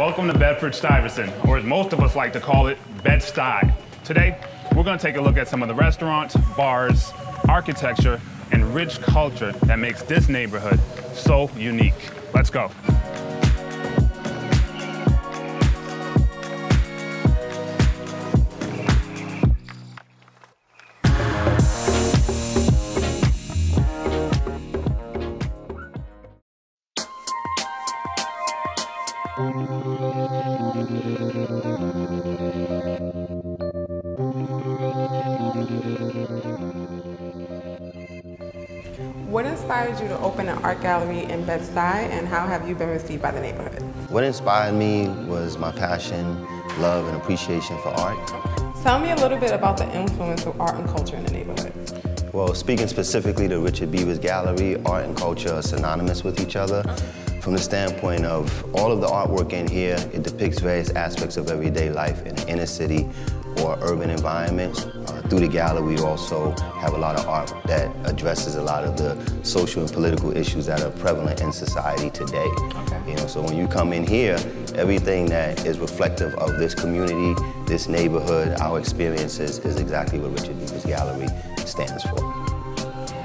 Welcome to Bedford Stuyvesant, or as most of us like to call it, Bed-Stuy. Today, we're going to take a look at some of the restaurants, bars, architecture, and rich culture that makes this neighborhood so unique. Let's go. What inspired you to open an art gallery in Bed-Stuy and how have you been received by the neighborhood? What inspired me was my passion, love, and appreciation for art. Tell me a little bit about the influence of art and culture in the neighborhood. Well, speaking specifically to Richard Beavers Gallery, art and culture are synonymous with each other. From the standpoint of all of the artwork in here, it depicts various aspects of everyday life in the inner city or urban environments. Uh, through the gallery, we also have a lot of art that addresses a lot of the social and political issues that are prevalent in society today. Okay. You know, so when you come in here, everything that is reflective of this community, this neighborhood, our experiences is exactly what Richard Beavers Gallery stands for.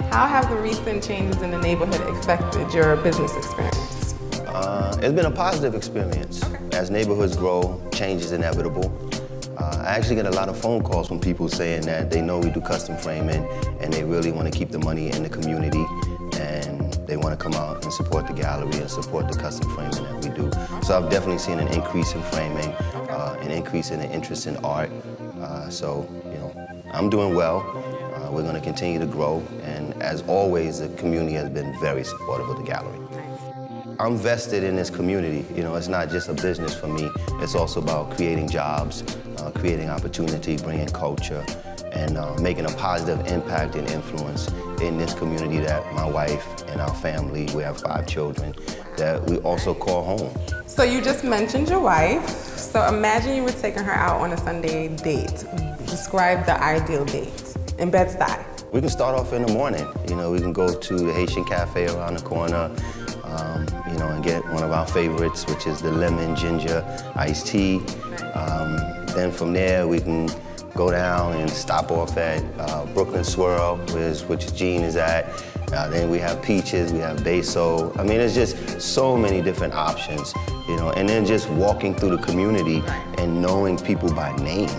How have the recent changes in the neighborhood affected your business experience? Uh, it's been a positive experience. As neighborhoods grow, change is inevitable. Uh, I actually get a lot of phone calls from people saying that they know we do custom framing and they really want to keep the money in the community and they want to come out and support the gallery and support the custom framing that we do. So I've definitely seen an increase in framing, uh, an increase in the interest in art. Uh, so, you know, I'm doing well. Uh, we're going to continue to grow. And as always, the community has been very supportive of the gallery. I'm vested in this community. You know, it's not just a business for me. It's also about creating jobs, uh, creating opportunity, bringing culture, and uh, making a positive impact and influence in this community that my wife and our family, we have five children, that we also call home. So you just mentioned your wife. So imagine you were taking her out on a Sunday date. Describe the ideal date in Bed-Stuy. We can start off in the morning. You know, we can go to the Haitian Cafe around the corner, um, you know, and get one of our favorites, which is the lemon ginger iced tea. Um, then from there, we can go down and stop off at uh, Brooklyn Swirl, which, which Gene is at. Uh, then we have peaches, we have basil. I mean, it's just so many different options, you know. And then just walking through the community and knowing people by name.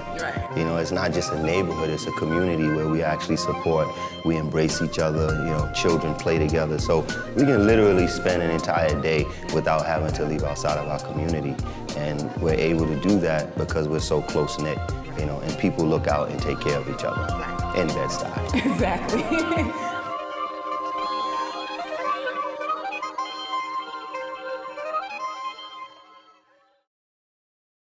You know, it's not just a neighborhood, it's a community where we actually support, we embrace each other, you know, children play together. So we can literally spend an entire day without having to leave outside of our community. And we're able to do that because we're so close-knit, you know, and people look out and take care of each other in Bed-Stuy. Exactly.